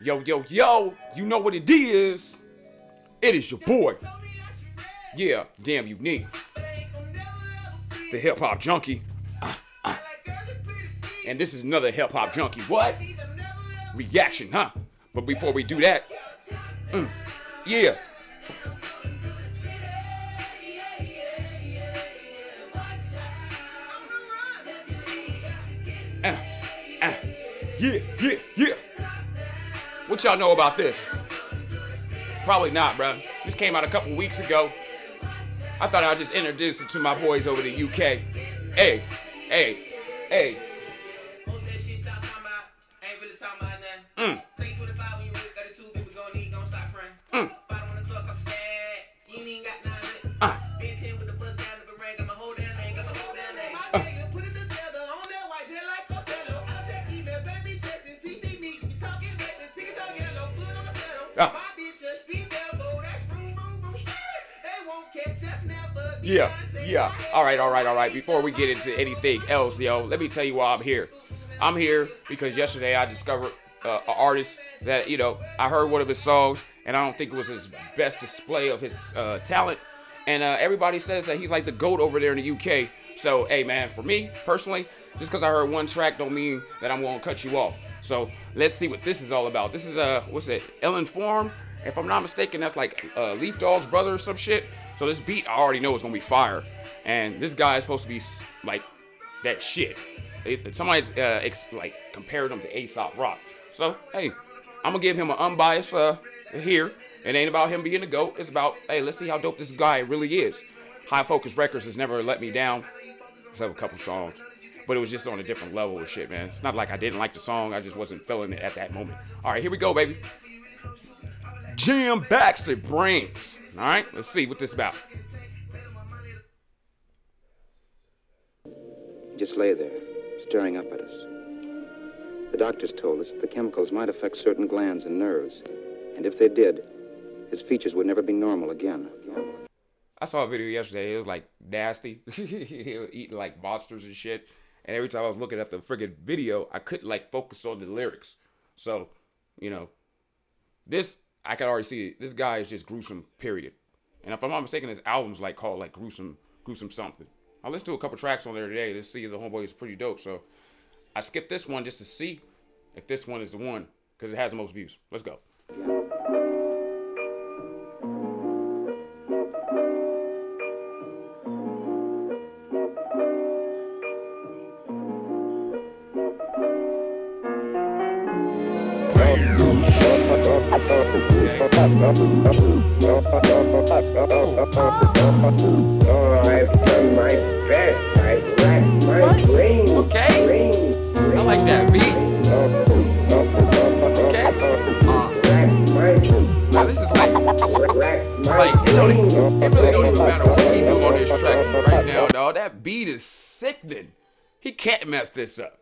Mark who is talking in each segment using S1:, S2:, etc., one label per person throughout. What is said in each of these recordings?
S1: Yo, yo, yo, you know what it is. It is your boy. Yeah, damn unique. The hip hop junkie. Uh, uh. And this is another hip hop junkie. What? Reaction, huh? But before we do that, mm, yeah. Uh, uh, yeah, yeah, yeah. What y'all know about this? Probably not, bro. This came out a couple weeks ago. I thought I'd just introduce it to my boys over the UK. Hey, hey, hey. Uh. Yeah, yeah. All right, all right, all right. Before we get into anything else, yo, let me tell you why I'm here. I'm here because yesterday I discovered uh, an artist that, you know, I heard one of his songs and I don't think it was his best display of his uh, talent. And uh, everybody says that he's like the GOAT over there in the UK. So, hey, man, for me personally, just because I heard one track don't mean that I'm going to cut you off. So, let's see what this is all about. This is, uh, what's it, Illinformed? If I'm not mistaken, that's like uh, Leaf Dog's brother or some shit. So this beat I already know is gonna be fire, and this guy is supposed to be like that shit. It, somebody's uh, like compared him to Aesop Rock. So hey, I'm gonna give him an unbiased uh, here. It ain't about him being the goat. It's about hey, let's see how dope this guy really is. High Focus Records has never let me down. Except a couple songs, but it was just on a different level of shit, man. It's not like I didn't like the song. I just wasn't feeling it at that moment. All right, here we go, baby. Jam Baxter Brains. All right, let's see what this about.
S2: Just lay there, staring up at us. The doctors told us that the chemicals might affect certain glands and nerves, and if they did, his features would never be normal again.
S1: I saw a video yesterday. It was like nasty. eating like monsters and shit. And every time I was looking at the friggin' video, I couldn't like focus on the lyrics. So, you know, this I can already see it. this guy is just gruesome. Period. And if I'm not mistaken, his album's like called like gruesome, gruesome something. I listened to a couple tracks on there today to see if the homeboy is pretty dope. So I skipped this one just to see if this one is the one because it has the most views. Let's go.
S3: Brains.
S1: Okay. I like that beat. Okay. Now this is like, like it, really don't even matter what on this track right now, dog. That beat is sickening. He can't mess this up.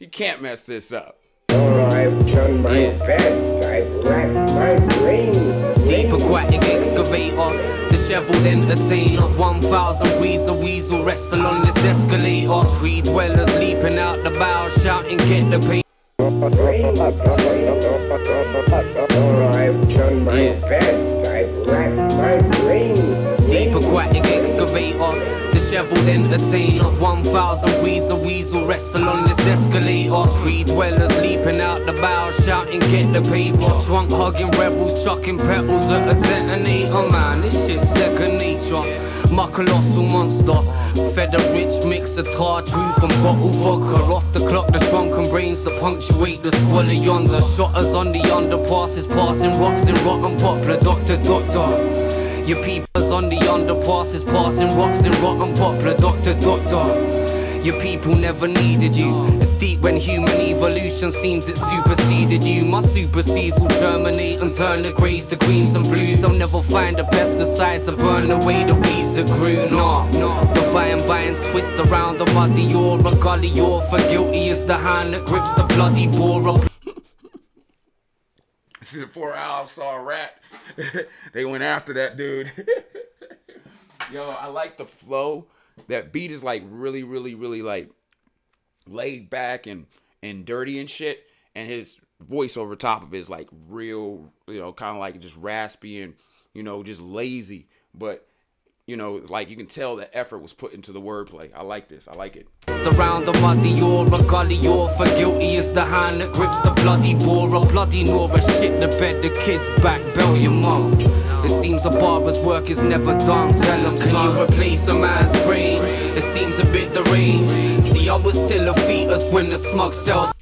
S1: He can't mess this up.
S3: Oh, I've done my best. I've my.
S4: Deep aquatic excavator, disheveled entertainer. 1,000 weeds of weasel wrestle on this escalator. Tree dwellers leaping out the bow, shouting, get the pain.
S3: brains. I've done my
S4: Yeah.
S3: best.
S4: Disheveled entertainer. 1,000 breeds of weasel wrestle on this escalator. Three dwellers leaping out the bow, shouting, get the paper. Trunk hugging rebels, chucking petals at a detonator. Man, this shit's second nature. My colossal monster. Fed a rich mix of tar truth and bottle vodka. Off the clock, the shrunken brains that punctuate the squalor yonder. Shotters on the underpasses, passing rocks in rotten poplar. Doctor, doctor. Your people's on the underpasses, passing rocks in rotten poplar. Doctor, doctor. Your people never needed you. It's deep when human evolution seems it superseded you. My super seeds will germinate and turn the greys to greens and blues. They'll never find a pesticide to burn away the weeds that grew. Nah, nah. The vine vines twist around the muddy or a gully or for guilty is the hand that grips the bloody bore.
S1: This is before Al saw a rat. they went after that dude. Yo, I like the flow. That beat is like really, really, really like laid back and and dirty and shit. And his voice over top of it is like real, you know, kind of like just raspy and you know just lazy, but you know, it's like you can tell the effort was put into the wordplay. I like this. I like it.
S4: The round the muddy or a gully or for guilty is the hand that grips the bloody bore a bloody nor a shit the bed the kids back bell your mum. It seems a barber's work is never done. Tell them, can you replace a man's brain? It seems a bit deranged. See, I was still a fetus when the smug cells.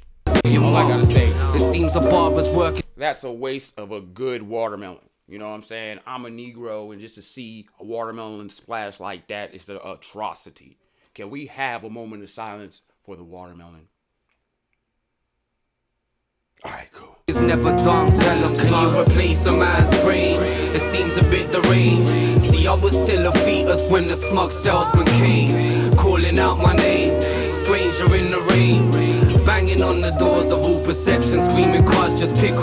S4: Your
S1: All I gotta say,
S4: It seems a barber's work
S1: that's a waste of a good watermelon. You know what I'm saying? I'm a Negro, and just to see a watermelon splash like that is an atrocity. Can we have a moment of silence for the watermelon? All right, cool.
S4: is never done. Tell them, can you replace a man's brain? It seems a bit deranged. See, I was still a fetus when the smug salesman came, calling out my name. Stranger in the rain, banging on the doors of all perception, screaming, cars just pick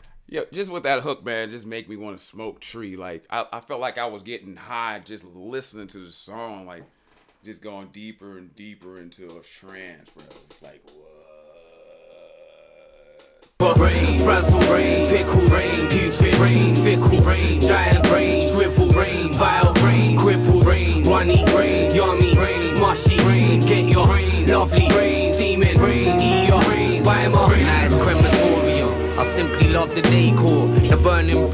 S1: just with that hook, man, just make me want to smoke tree. Like I, I felt like I was getting high just listening to the song, like just going deeper and deeper into a trance, bro. It's like what?
S4: Brain, frazzle brain, pickle brain, putrid brain, fickle brain, giant brain, shrivel brain, vile brain, crippled brain, runny brain, yummy brain, mushy brain, get your brain, lovely brain, steaming brain, eat your brain, buy my brain. Nice crematorium. I simply love the decor.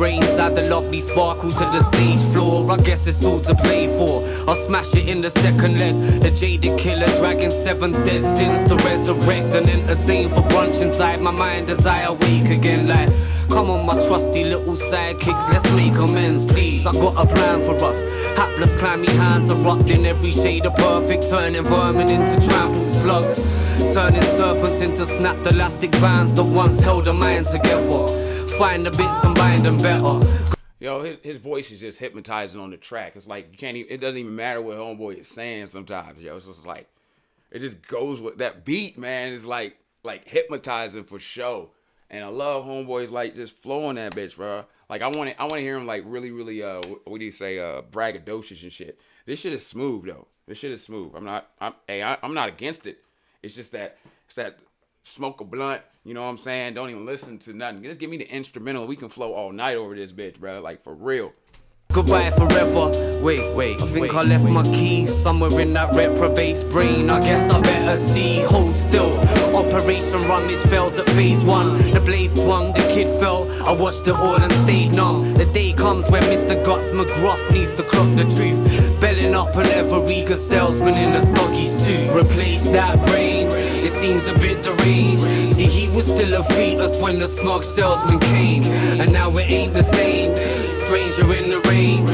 S4: Brains add the lovely sparkle to the stage floor. I guess it's all to play for. I'll smash it in the second leg. The jaded killer dragging seven dead sins to resurrect and entertain for brunch inside my mind as I awake again. Like, come on, my trusty little sidekicks, let's make amends, please. I got a plan for us. Hapless, clammy hands erupting every shade of perfect, turning vermin into trampled slugs. Turning serpents into snapped elastic bands that once held a mind together. Find the better.
S1: Yo, his, his voice is just hypnotizing on the track. It's like you can't even. It doesn't even matter what homeboy is saying sometimes. Yo, it's just like it just goes with that beat, man. Is like like hypnotizing for show. And I love homeboys like just flowing that bitch, bro. Like I want to I want to hear him like really really uh what do you say uh braggadocious and shit. This shit is smooth though. This shit is smooth. I'm not I'm hey I, I'm not against it. It's just that it's that smoke a blunt. You know what I'm saying? Don't even listen to nothing. Just give me the instrumental. We can flow all night over this bitch, bro. Like for real.
S4: Goodbye forever. Wait, wait. I think I left my keys somewhere in that reprobate's brain. I guess I better see. Hold still. Operation Rummage fails at phase one. The blade swung, the kid fell. I watched it all and stayed numb. The day comes when Mr. Guts McGruff needs to clock the truth. Belling up an ever eager salesman in a soggy suit. Replace that brain. It seems a bit deranged. See, he was still a fetus when the smug salesman came. And now it ain't the same. Stranger in the rain.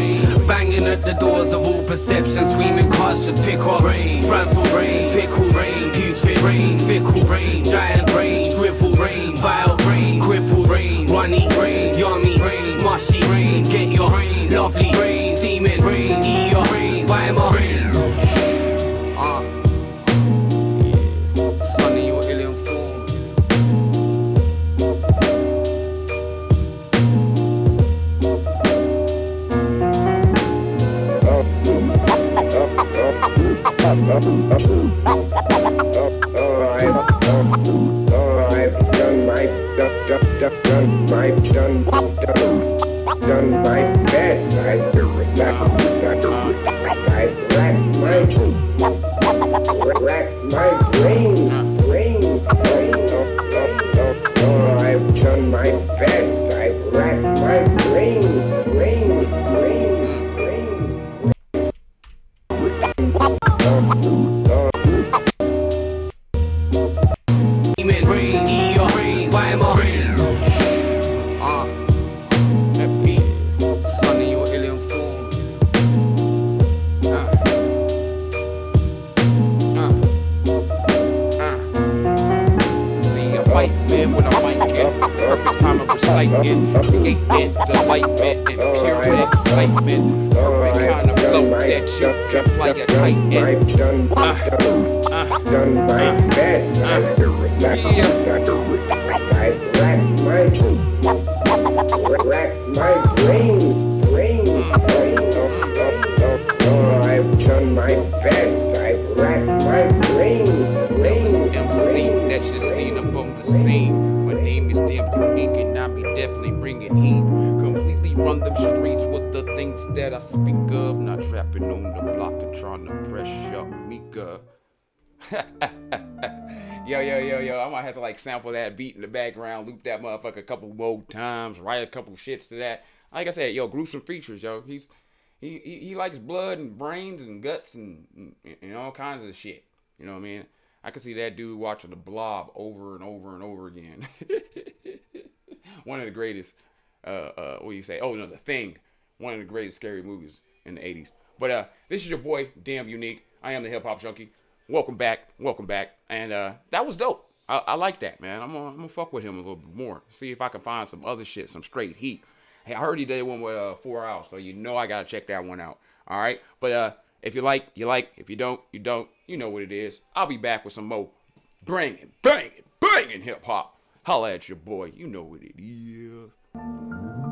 S4: Banging at the doors of all perception. Screaming cars just pick up brain. Frazzle brain. Pickle brain. Putrid brain. Fickle brain. Giant brain. Shrivel brain. Vile brain. Crippled brain. Runny brain. My
S3: best.
S1: Perfect time of reciting. Create delightment and pure excitement. Perfect kind of flow that you can fly a kite in.
S3: I've done, uh, done, uh, done my
S1: run them streets with the things that I speak of. Not trapping on the block and trying to pressure Mika. yo, yo, yo, yo, I might have to like sample that beat in the background, loop that motherfucker a couple more times, write a couple shits to that. Like I said, yo, gruesome features, yo. He's he he, he likes blood and brains and guts and, and, and all kinds of shit. You know what I mean? I could see that dude watching the blob over and over and over again. One of the greatest uh uh what do you say? Oh no, the thing. One of the greatest scary movies in the 80s. But uh this is your boy, Damn Unique. I am the hip hop junkie. Welcome back. Welcome back. And uh that was dope. I, I like that, man. I'm gonna, I'm gonna fuck with him a little bit more. See if I can find some other shit, some straight heat. Hey, I heard he did one with uh, four hours, so you know I gotta check that one out. All right, but uh, if you like, you like. If you don't, you don't. You know what it is. I'll be back with some more bringing, banging, banging hip hop. Holla at your boy. You know what it is. Música